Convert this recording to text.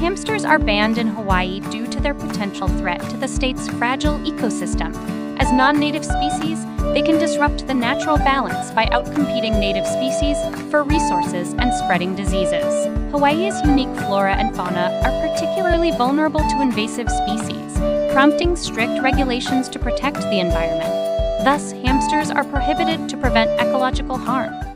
Hamsters are banned in Hawaii due to their potential threat to the state's fragile ecosystem. As non native species, they can disrupt the natural balance by outcompeting native species for resources and spreading diseases. Hawaii's unique flora and fauna are particularly vulnerable to invasive species, prompting strict regulations to protect the environment. Thus, hamsters are prohibited to prevent ecological harm.